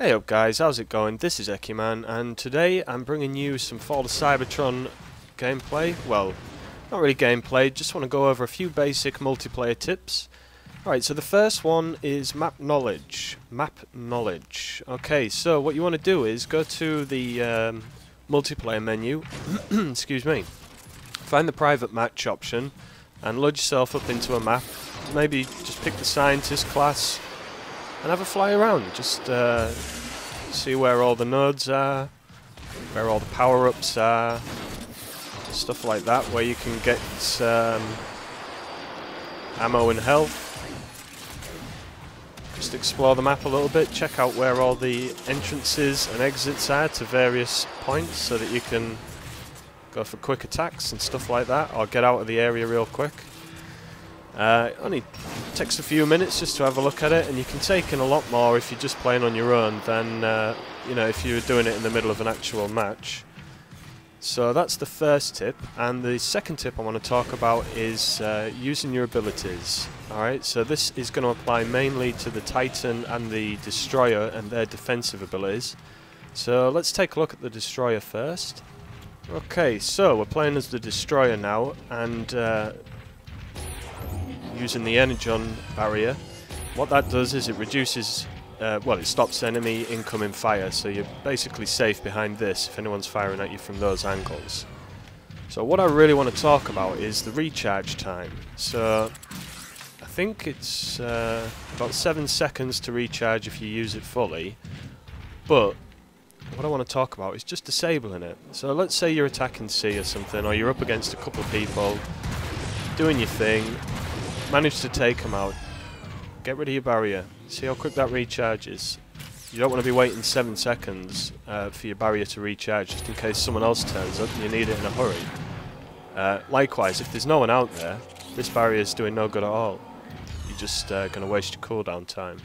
Hey up guys, how's it going? This is Eckyman and today I'm bringing you some Fall of Cybertron gameplay. Well, not really gameplay, just want to go over a few basic multiplayer tips. Alright, so the first one is map knowledge. Map knowledge. Okay, so what you want to do is go to the um, multiplayer menu, excuse me, find the private match option and load yourself up into a map. Maybe just pick the scientist class and have a fly around. Just uh, see where all the nodes are, where all the power-ups are, stuff like that, where you can get um, ammo and health. Just explore the map a little bit, check out where all the entrances and exits are to various points so that you can go for quick attacks and stuff like that, or get out of the area real quick. Uh, it only takes a few minutes just to have a look at it, and you can take in a lot more if you're just playing on your own than uh, you know if you were doing it in the middle of an actual match. So that's the first tip, and the second tip I want to talk about is uh, using your abilities. Alright, so this is going to apply mainly to the Titan and the Destroyer and their defensive abilities. So let's take a look at the Destroyer first. Okay, so we're playing as the Destroyer now, and uh, using the Energon barrier. What that does is it reduces, uh, well, it stops enemy incoming fire, so you're basically safe behind this if anyone's firing at you from those angles. So what I really want to talk about is the recharge time. So I think it's uh, about 7 seconds to recharge if you use it fully, but what I want to talk about is just disabling it. So let's say you're attacking C or something, or you're up against a couple of people, doing your thing, manage to take him out. Get rid of your barrier. See how quick that recharges. You don't want to be waiting 7 seconds uh, for your barrier to recharge just in case someone else turns up and you need it in a hurry. Uh, likewise, if there's no one out there, this barrier is doing no good at all. You're just uh, going to waste your cooldown time.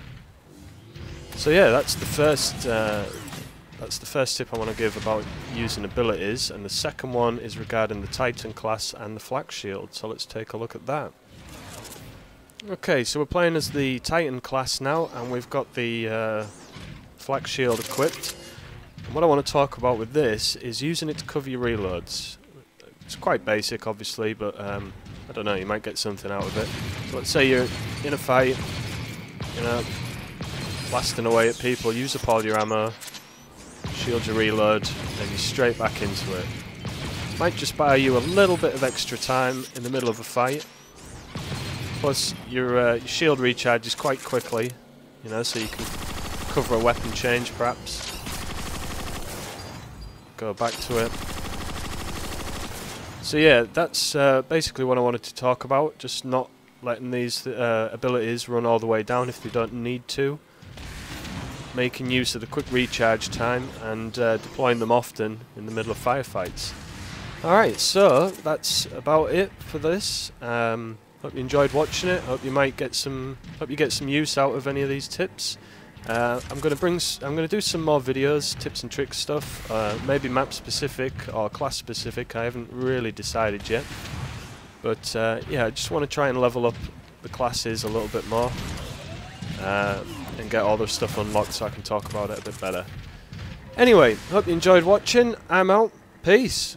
So yeah, that's the first uh, that's the first tip I want to give about using abilities, and the second one is regarding the Titan class and the Flak Shield, so let's take a look at that. Okay, so we're playing as the Titan class now, and we've got the uh, Flak Shield equipped. And what I want to talk about with this is using it to cover your reloads. It's quite basic, obviously, but um, I don't know, you might get something out of it. So let's say you're in a fight, you know, blasting away at people, use up all your ammo, shield your reload, then you're straight back into it. Might just buy you a little bit of extra time in the middle of a fight, Plus, your, uh, your shield recharges quite quickly, you know, so you can cover a weapon change, perhaps. Go back to it. So yeah, that's uh, basically what I wanted to talk about, just not letting these uh, abilities run all the way down if they don't need to. Making use of the quick recharge time and uh, deploying them often in the middle of firefights. Alright, so that's about it for this. Um, Hope you enjoyed watching it. Hope you might get some. Hope you get some use out of any of these tips. Uh, I'm going to bring. I'm to do some more videos, tips and tricks stuff. Uh, maybe map specific or class specific. I haven't really decided yet. But uh, yeah, I just want to try and level up the classes a little bit more uh, and get all the stuff unlocked so I can talk about it a bit better. Anyway, hope you enjoyed watching. I'm out. Peace.